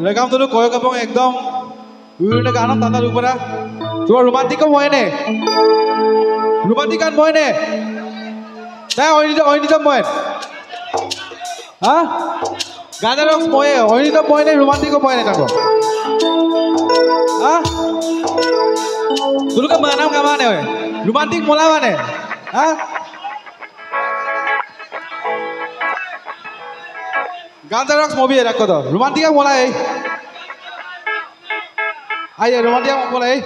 লগামটো কয়ক এবং একদম বিভিন্ন গানত টানা দুপৰা তোমাৰ ৰোমান্টিকো মই নে ৰোমান্টিক গান মই নে অনিত অনিত মই হা গানে ৰস ময়ে অনিত মই নে ৰোমান্টিকো মই নে তাক হা তোলোকে মানাম গামানে ৰোমান্টিক মলা মানে হা Gantarox movie ada kau tu. Romantika mulai. Ayo romantika mulai.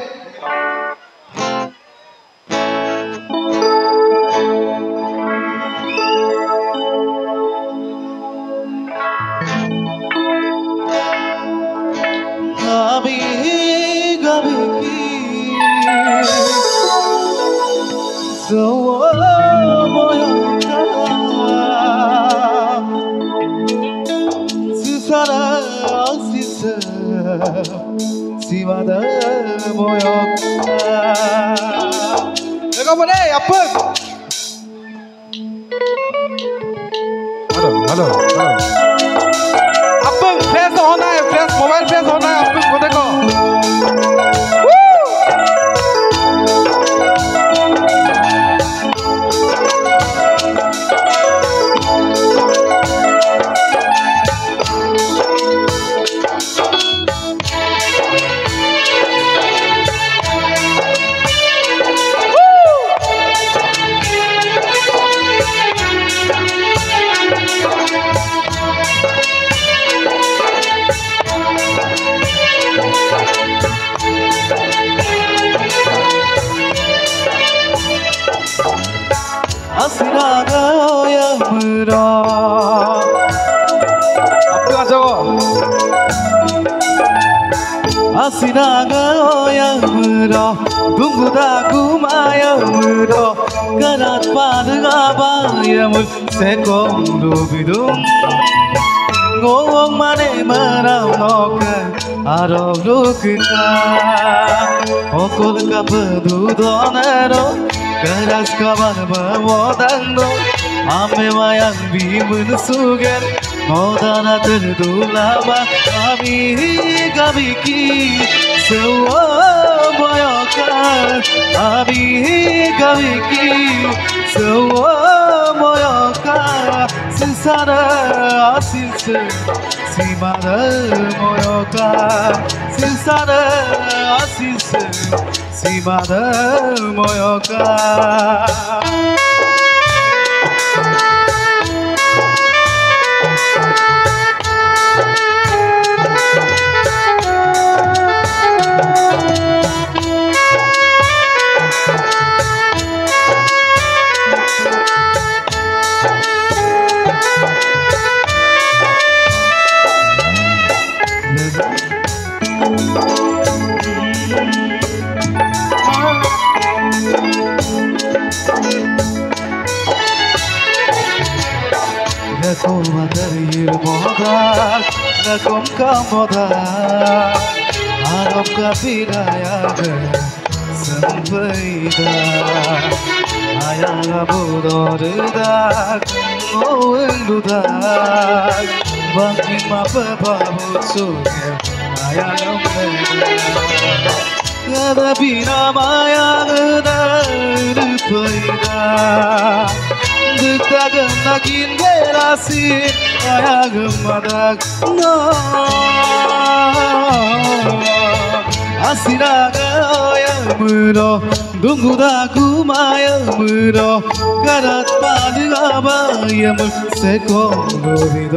Gabi gabi ki. So. Sivadam olyokta Yapın yapın Hello, hello, hello. अपन फ्रेश होना है फ्रेश मोबाइल फ्रेश આ જુઓ હસીના ગયો યમરો ગુંગુદા ગુમાયમરો કરાત પાદ ગાબાયમ સે કોંદુ વિદુમ ngô mà để mà đau nó cả à đó lúc ta ô cô đã gặp đủ đó nè đó cả đã gặp bạn mà bỏ đang đó à mẹ mà ăn bị mướn sugar modana terdulama ami gabiki sewa boyoka ami gabiki sewa Yasolmadır yılmadan Ne kom kamodan Anam kapinaya ben Sınfıyda Ayağa bu doğrudak O ölüdak Bakma baba bu suyu Ayağım benim கதபினமாயா போய்தா தகம் நகின் வேராசி 아시라가야무로 동구다 구마야무로 가랏 빠드가바야물 세코노리도.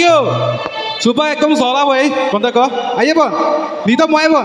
you. Sumpah, kamu sholat, boy. Kontak kok. Ayo, Bon. Nito mau, Bon.